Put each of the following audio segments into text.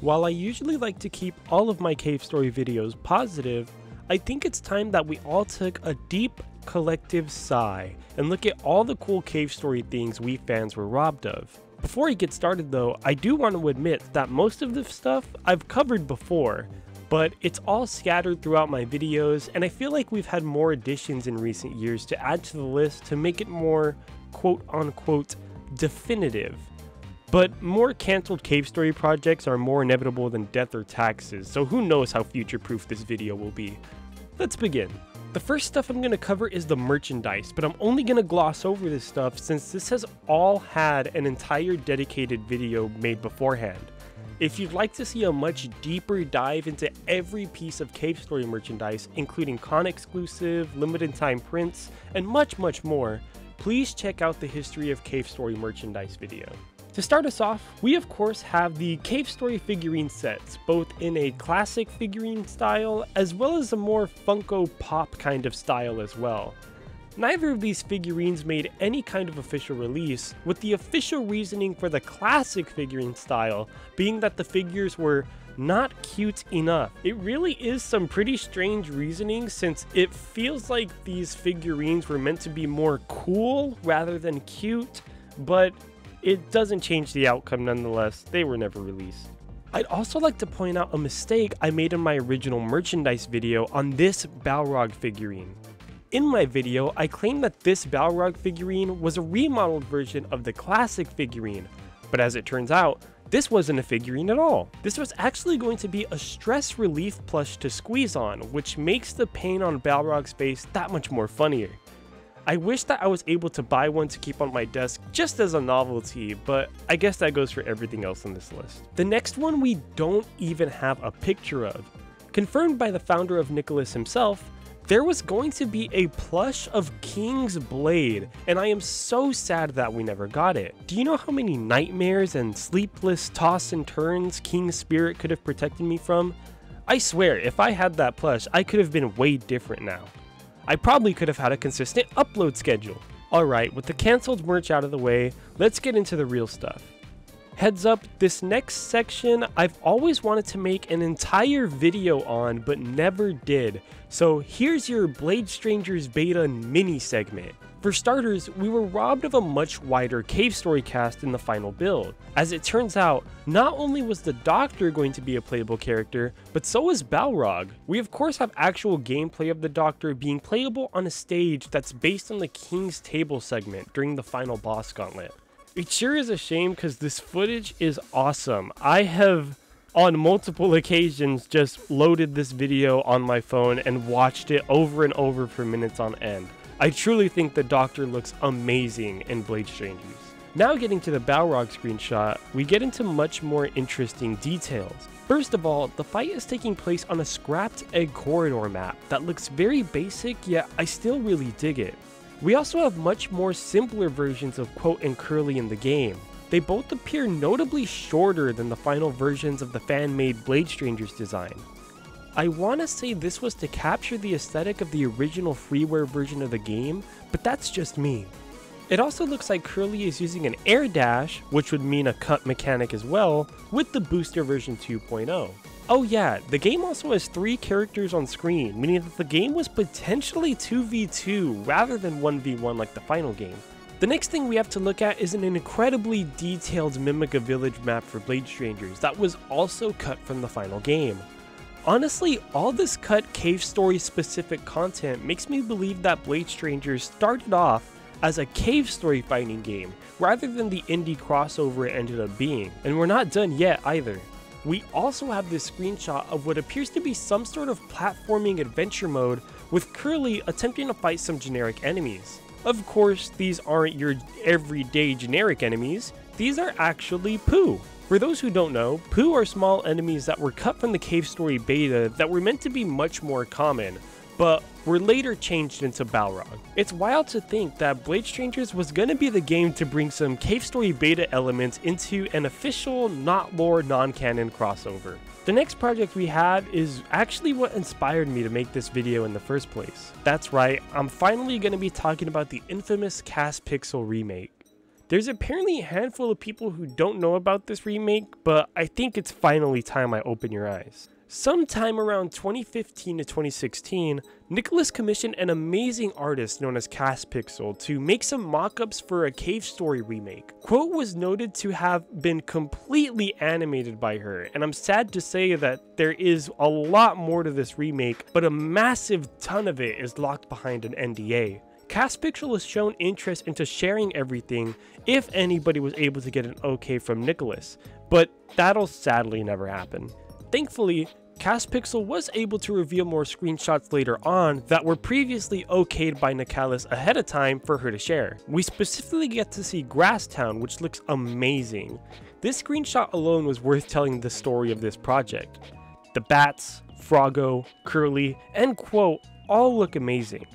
While I usually like to keep all of my cave story videos positive, I think it's time that we all took a deep collective sigh and look at all the cool cave story things we fans were robbed of. Before I get started though, I do want to admit that most of the stuff I've covered before, but it's all scattered throughout my videos and I feel like we've had more additions in recent years to add to the list to make it more quote unquote definitive. But more cancelled cave story projects are more inevitable than death or taxes, so who knows how future-proof this video will be. Let's begin. The first stuff I'm going to cover is the merchandise, but I'm only going to gloss over this stuff since this has all had an entire dedicated video made beforehand. If you'd like to see a much deeper dive into every piece of Cave Story merchandise, including con exclusive, limited time prints, and much much more, please check out the History of Cave Story merchandise video. To start us off, we of course have the Cave Story figurine sets, both in a classic figurine style as well as a more Funko Pop kind of style as well. Neither of these figurines made any kind of official release, with the official reasoning for the classic figurine style being that the figures were not cute enough. It really is some pretty strange reasoning since it feels like these figurines were meant to be more cool rather than cute, but it doesn't change the outcome nonetheless, they were never released. I'd also like to point out a mistake I made in my original merchandise video on this Balrog figurine. In my video, I claimed that this Balrog figurine was a remodeled version of the classic figurine, but as it turns out, this wasn't a figurine at all. This was actually going to be a stress relief plush to squeeze on, which makes the pain on Balrog's face that much more funnier. I wish that I was able to buy one to keep on my desk just as a novelty, but I guess that goes for everything else on this list. The next one we don't even have a picture of. Confirmed by the founder of Nicalis himself, there was going to be a plush of King's Blade, and I am so sad that we never got it. Do you know how many nightmares and sleepless toss and turns King's Spirit could have protected me from? I swear, if I had that plush, I could have been way different now. I probably could have had a consistent upload schedule. Alright, with the cancelled merch out of the way, let's get into the real stuff. Heads up, this next section I've always wanted to make an entire video on but never did, so here's your Blade Strangers beta mini segment. For starters, we were robbed of a much wider cave story cast in the final build. As it turns out, not only was the Doctor going to be a playable character, but so was Balrog. We of course have actual gameplay of the Doctor being playable on a stage that's based on the King's Table segment during the final boss gauntlet. It sure is a shame because this footage is awesome. I have on multiple occasions just loaded this video on my phone and watched it over and over for minutes on end. I truly think the Doctor looks amazing in Blade Strangers. Now getting to the Balrog screenshot, we get into much more interesting details. First of all, the fight is taking place on a scrapped egg corridor map that looks very basic, yet I still really dig it. We also have much more simpler versions of Quote and Curly in the game. They both appear notably shorter than the final versions of the fan-made Blade Strangers design. I want to say this was to capture the aesthetic of the original freeware version of the game, but that's just me. It also looks like Curly is using an air dash, which would mean a cut mechanic as well, with the booster version 2.0. Oh yeah, the game also has 3 characters on screen, meaning that the game was potentially 2v2 rather than 1v1 like the final game. The next thing we have to look at is an incredibly detailed Mimiga Village map for Blade Strangers that was also cut from the final game. Honestly, all this cut cave story specific content makes me believe that Blade Strangers started off as a cave story fighting game rather than the indie crossover it ended up being, and we're not done yet either. We also have this screenshot of what appears to be some sort of platforming adventure mode with Curly attempting to fight some generic enemies. Of course, these aren't your everyday generic enemies, these are actually poo. For those who don't know, poo are small enemies that were cut from the Cave Story beta that were meant to be much more common, but were later changed into Balrog. It's wild to think that Blade Strangers was gonna be the game to bring some Cave Story beta elements into an official, not lore, non-canon crossover. The next project we have is actually what inspired me to make this video in the first place. That's right, I'm finally gonna be talking about the infamous Caspixel remake. There's apparently a handful of people who don't know about this remake, but I think it's finally time I open your eyes. Sometime around 2015 to 2016, Nicalis commissioned an amazing artist known as Caspixel to make some mock-ups for a Cave Story remake. Quote was noted to have been completely animated by her, and I'm sad to say that there is a lot more to this remake, but a massive ton of it is locked behind an NDA. Caspixel has shown interest into sharing everything if anybody was able to get an okay from Nicalis, but that'll sadly never happen. Thankfully, Caspixel was able to reveal more screenshots later on that were previously okayed by Nicalis ahead of time for her to share. We specifically get to see Grasstown, which looks amazing. This screenshot alone was worth telling the story of this project. The bats, Froggo, Curly, and Quote all look amazing.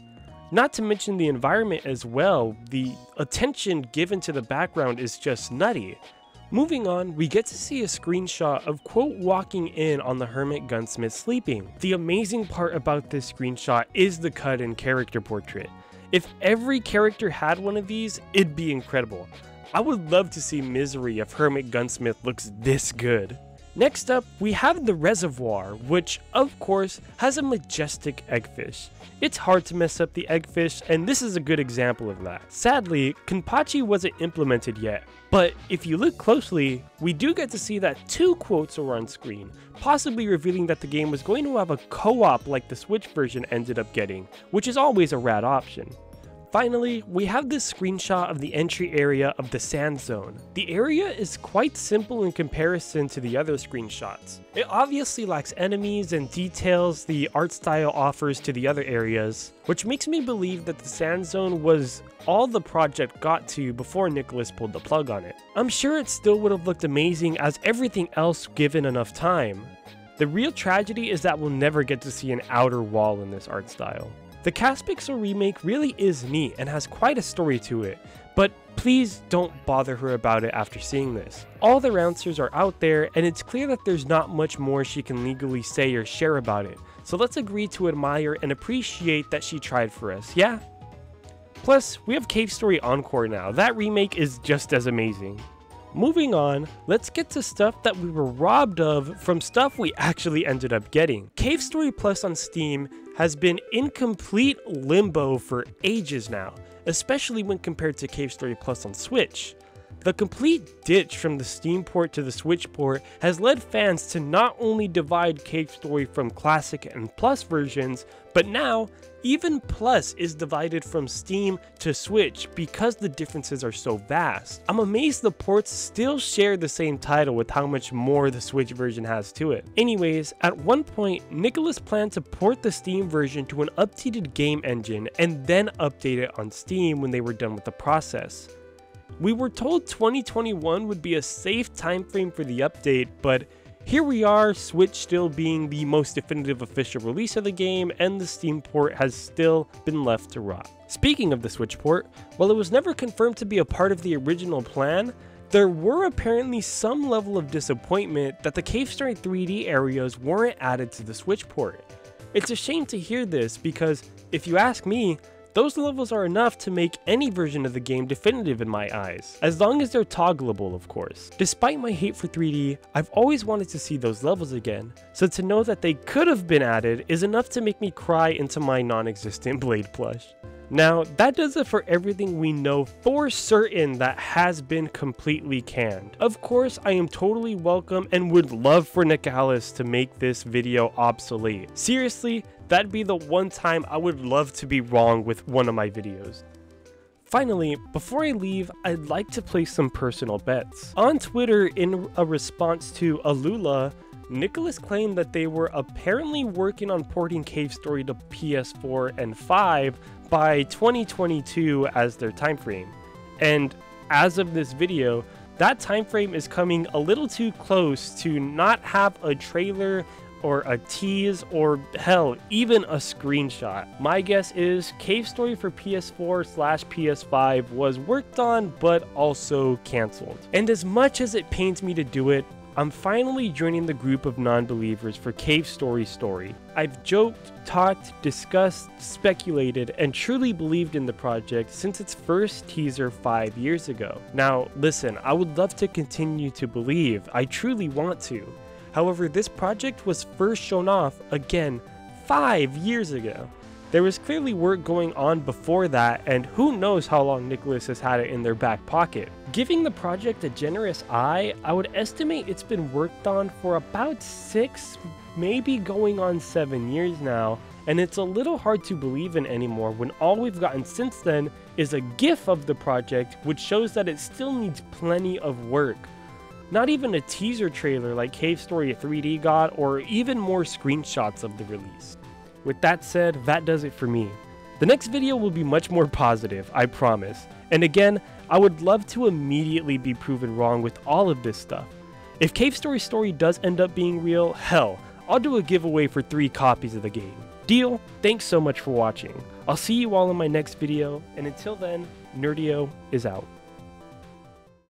Not to mention the environment as well, the attention given to the background is just nutty. Moving on, we get to see a screenshot of Quote walking in on the Hermit Gunsmith sleeping. The amazing part about this screenshot is the cut in character portrait. If every character had one of these, it'd be incredible. I would love to see Misery if Hermit Gunsmith looks this good. Next up, we have the reservoir, which, of course, has a majestic eggfish. It's hard to mess up the eggfish, and this is a good example of that. Sadly, Kanpachi wasn't implemented yet, but if you look closely, we do get to see that two quotes are on screen, possibly revealing that the game was going to have a co-op like the Switch version ended up getting, which is always a rad option. Finally, we have this screenshot of the entry area of the Sand Zone. The area is quite simple in comparison to the other screenshots. It obviously lacks enemies and details the art style offers to the other areas, which makes me believe that the Sand Zone was all the project got to before Nicalis pulled the plug on it. I'm sure it still would have looked amazing as everything else given enough time. The real tragedy is that we'll never get to see an outer wall in this art style. The Caspixel remake really is neat and has quite a story to it, but please don't bother her about it after seeing this. All the answers are out there and it's clear that there's not much more she can legally say or share about it, so let's agree to admire and appreciate that she tried for us, yeah? Plus, we have Cave Story Encore now, that remake is just as amazing. Moving on, let's get to stuff that we were robbed of from stuff we actually ended up getting. Cave Story Plus on Steam has been in complete limbo for ages now, especially when compared to Cave Story Plus on Switch. The complete ditch from the Steam port to the Switch port has led fans to not only divide Cave Story from Classic and Plus versions, but now even Plus is divided from Steam to Switch because the differences are so vast. I'm amazed the ports still share the same title with how much more the Switch version has to it. Anyways, at one point, Nicalis planned to port the Steam version to an updated game engine and then update it on Steam when they were done with the process. We were told 2021 would be a safe time frame for the update, but here we are, Switch still being the most definitive official release of the game, and the Steam port has still been left to rot. Speaking of the Switch port, while it was never confirmed to be a part of the original plan, there were apparently some level of disappointment that the Cave Story 3D areas weren't added to the Switch port. It's a shame to hear this because, if you ask me, those levels are enough to make any version of the game definitive in my eyes, as long as they're toggleable of course. Despite my hate for 3D, I've always wanted to see those levels again, so to know that they could have been added is enough to make me cry into my non-existent Blade plush. Now, that does it for everything we know for certain that has been completely canned. Of course, I am totally welcome and would love for Nicalis to make this video obsolete. Seriously, That'd be the one time I would love to be wrong with one of my videos. Finally, before I leave, I'd like to place some personal bets. On Twitter, in a response to Alula, Nicalis claimed that they were apparently working on porting Cave Story to PS4 and 5 by 2022 as their time frame. And as of this video, that time frame is coming a little too close to not have a trailer or a tease or hell, even a screenshot. My guess is Cave Story for PS4 slash PS5 was worked on but also cancelled. And as much as it pains me to do it, I'm finally joining the group of non-believers for Cave Story Story. I've joked, talked, discussed, speculated, and truly believed in the project since its first teaser 5 years ago. Now, listen, I would love to continue to believe, I truly want to. However, this project was first shown off, again, 5 years ago. There was clearly work going on before that, and who knows how long Nicalis has had it in their back pocket. Giving the project a generous eye, I would estimate it's been worked on for about 6, maybe going on 7 years now, and it's a little hard to believe in anymore when all we've gotten since then is a GIF of the project which shows that it still needs plenty of work. Not even a teaser trailer like Cave Story 3D got, or even more screenshots of the release. With that said, that does it for me. The next video will be much more positive, I promise. And again, I would love to immediately be proven wrong with all of this stuff. If Cave Story Story does end up being real, hell, I'll do a giveaway for 3 copies of the game. Deal? Thanks so much for watching. I'll see you all in my next video, and until then, Nerdieo is out.